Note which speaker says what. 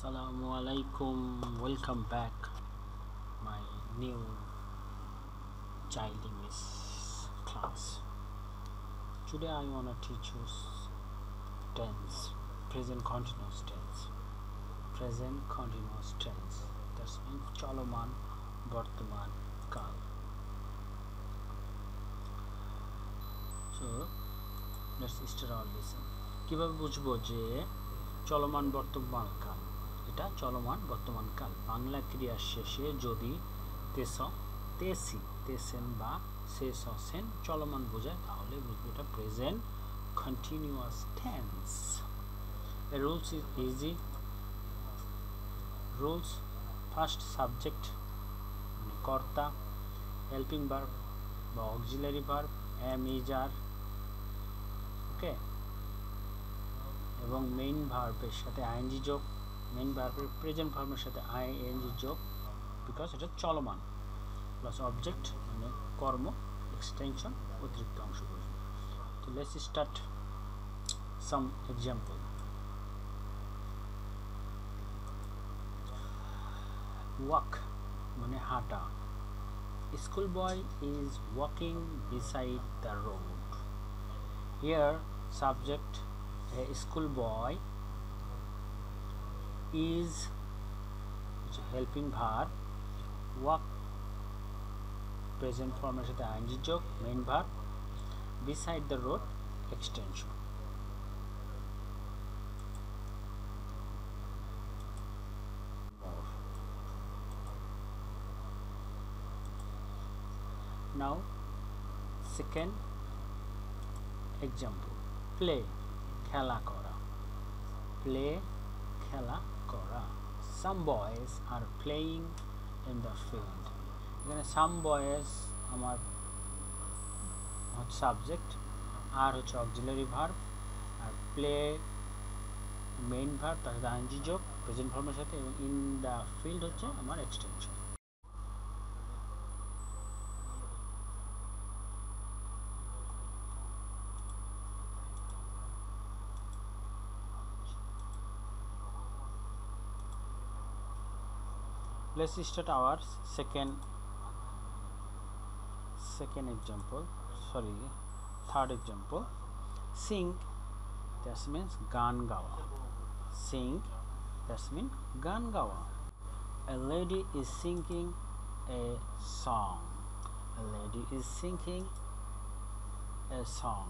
Speaker 1: Assalamu alaikum welcome back my new child English class today I want to teach you tense present continuous tense present continuous tense that's mean চলমান বর্তমান কাল so let's start our lesson কিভাবে বুঝবো যে চলমান বর্তমান কাল এটা চলমান বর্তমান কাল। বাংলা ক্রিয়ার শেষে যদি তেস, তেসি, তেসেন বা শেষ সেন চলমান বোঝায়, তাহলে বুঝব এটা present continuous tense rules is easy rules first subject কর্তা হেল্পিং ভার্ব বা auxiliary verb am is are okay এবং মেইন ভার্বের সাথে আইএনজি যোগ। মেইন ভার্বের প্রেজেন্ট ভার্বের সাথে আইএনজি যোগ বিকজ এটা চলমান প্লাস অবজেক্ট মানে কর্ম এক্সটেনশন অতিরিক্ত অংশ বুঝবে তো let's start some example walk মানে হাঁটা school boy is walking beside the road here subject a school boy is helping verb walk present form এর সাথে আইএনজি যোগ main verb beside the road extension now second example play খেলা করা play খেলা করা। Some boys are playing in the field এখানে some boys আমার হচ্ছে সাবজেক্ট আর হচ্ছে অক্সিলারি ভার্ব আর প্লে মেইন ভার্ব তার সাথে আইনজি যোগ প্রেজেন্ট ফর্মের সাথে, এবং ইন দ্য ফিল্ড হচ্ছে আমার extension let's start our second second example. Sorry third example. Sing that means "gan gawa. Sing that means "gan gawa. A lady is singing a song. A lady is singing a song.